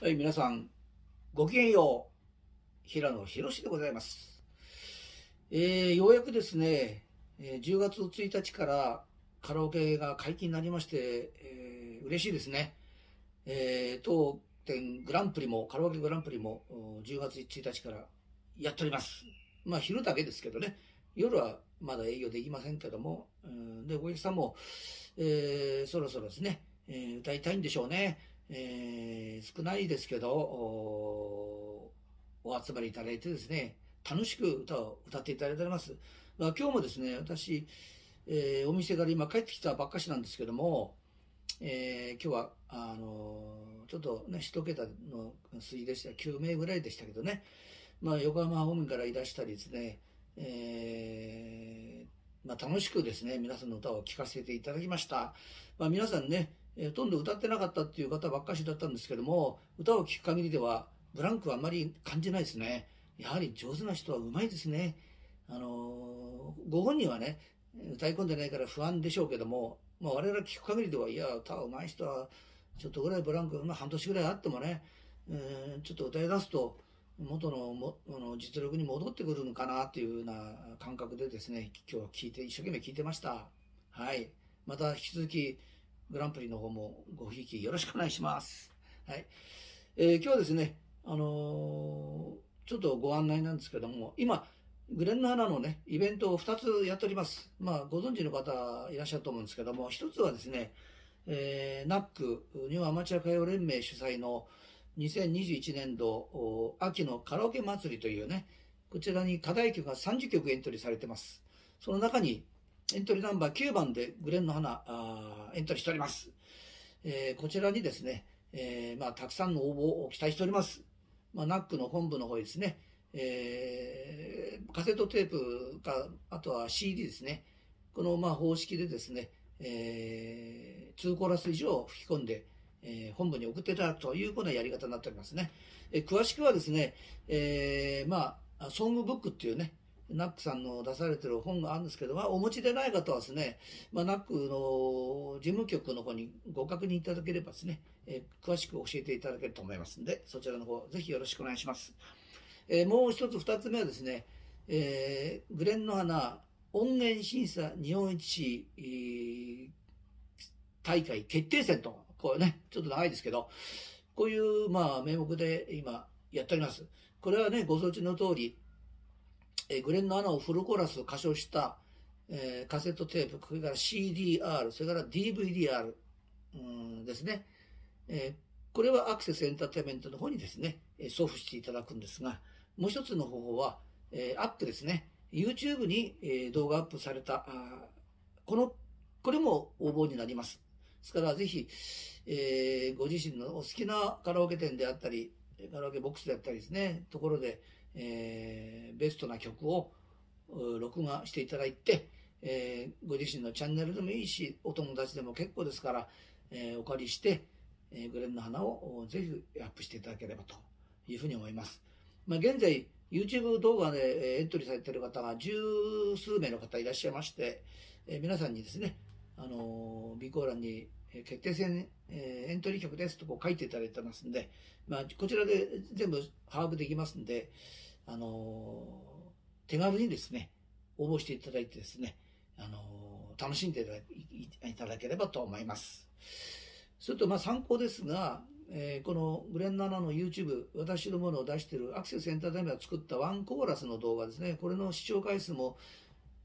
はい、皆さん、ごきげんよう。平野博でございます。えー、ようやくですね、えー、10月1日からカラオケが解禁になりまして、えー、嬉しいですね。えー、当店グランプリも、カラオケグランプリも10月1日からやっております。まあ昼だけですけどね、夜はまだ営業できませんけども、うん、で、お客さんも、えー、そろそろですね、えー、歌いたいんでしょうね。えー、少ないですけどお、お集まりいただいてですね、楽しく歌を歌っていただいております。まあ、今日もですね、私、えー、お店から今帰ってきたばっかしなんですけども、えー、今日は、あのー、ちょっとね、一桁の数字でした、9名ぐらいでしたけどね、まあ、横浜方面からいらしたりですね、えー、まあ、楽しくですね、皆さんの歌を聴かせていただきました。まあ、皆さんね、えほとんど歌ってなかったっていう方ばっかしだったんですけども、歌を聴く限りでは、ブランクはあまり感じないですね。やはり上手な人は上手いですね。あのご本人はね、歌い込んでないから不安でしょうけども、まあ、我々聞く限りでは、いや、歌うまい人は、ちょっとぐらいブランク、まあ、半年ぐらいあってもね、えー、ちょっと歌い出すと、元のもあの実力に戻ってくるのかなっていうような感覚でですね、今日は聞いて、一生懸命聞いてました。はい。また引き続き、グランプリの方もごひいきよろしくお願いします。はい。えー、今日はですね、あのー、ちょっとご案内なんですけども、今、グレンの花のね、イベントを2つやっております。まあ、ご存知の方いらっしゃると思うんですけども、1つはですね、えー、ナック、日本アマチュア歌謡連盟主催の2021年度秋のカラオケ祭りというね、こちらに課題曲が30曲エントリーされてます。その中にエントリーナンバー9番でグレンの花、あエントリーしております。えー、こちらにですね、えー、まあ、たくさんの応募を期待しております。まあ、ナックの本部の方ですね、えー、カセットテープか、あとは CD ですね。このまあ方式でですね、えー、2コーラス以上吹き込んで、えー、本部に送っていただくというようなやり方になっておりますね。えー、詳しくはですね、えー、まあ、ソングブックっていうね、ナックさんの出されてる本があるんですけど、まあ、お持ちでない方はですね、まあ、ナックの事務局の方にご確認いただければですね、えー、詳しく教えていただけると思いますので、そちらの方、ぜひよろしくお願いします。えー、もう一つ二つ目はですね、えー、グレンの花音源審査日本一、えー、大会決定戦と、これね、ちょっと長いですけど、こういう、まあ、名目で今やっております。これはね、ご承知の通り、えー、グレンの穴をフルコーラス歌唱した、えー、カセットテープ、それから CDR、それから DVDR、うんですね。えー、これはアクセスエンターテイメントの方にですね、送付していただくんですが、もう一つの方法は、えー、アップですね。YouTube に、えー、動画アップされた、あこの、これも応募になります。ですから、ぜひ、えー、ご自身のお好きなカラオケ店であったり、カラオケボックスであったりですね、ところで、えー、ベストな曲を録画していただいて、えー、ご自身のチャンネルでもいいし、お友達でも結構ですから、えー、お借りして、えー、グレンの花をぜひアップしていただければというふうに思います。まあ、現在、YouTube 動画でエントリーされている方が十数名の方いらっしゃいまして、え皆さんにですね、あのー備考欄に決定戦、えエントリー曲ですとこう書いていただいてますんで、まあ、こちらで全部把握できますんで、あの手軽にですね、応募していただいてですね、あの楽しんでいただければと思います。それと、まあ、参考ですが、えー、このグレンナナの YouTube、私のものを出しているアクセスエンターテイメントが作ったワンコーラスの動画ですね。これの視聴回数も、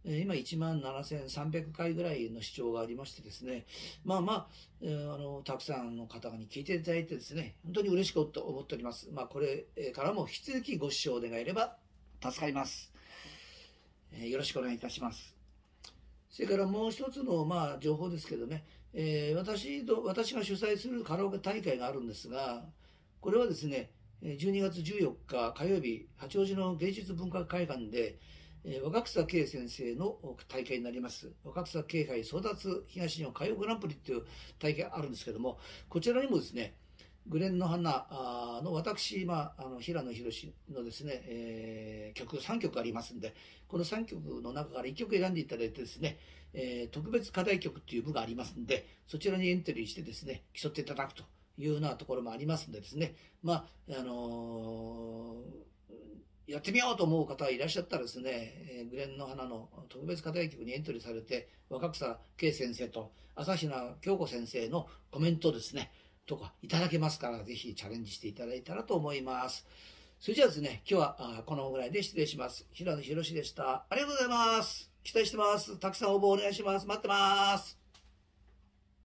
今1万7300回ぐらいの視聴がありましてですね。まあまあ、えー、あの、たくさんの方に聞いていただいてですね、本当に嬉しく思っております。まあこれからも引き続きご視聴願えれば助かります。えー、よろしくお願いいたします。それからもう一つの、まあ、情報ですけどね、えー、私と、私が主催するカラオケ大会があるんですが、これはですね、12月14日火曜日、八王子の芸術文化会館で、えー、若草圭先生の大会になります。若草圭杯争奪東日本歌謡グランプリっていう大会あるんですけども、こちらにもですね、グレンの花の私、まあ、あの平野博のですね、えー、曲3曲ありますんで、この3曲の中から1曲選んでいただいてですね、えー、特別課題曲っていう部がありますんで、そちらにエントリーしてですね、競っていただくというようなところもありますんでですね、まあ、あのー、やってみようと思う方がいらっしゃったらですね、えー、グレンの花の特別課題曲にエントリーされて、若草圭先生と朝比奈京子先生のコメントですね、とかいただけますから、ぜひチャレンジしていただいたらと思います。それじゃあですね、今日はこのぐらいで失礼します。平野博でした。ありがとうございます。期待してます。たくさん応募お願いします。待ってます。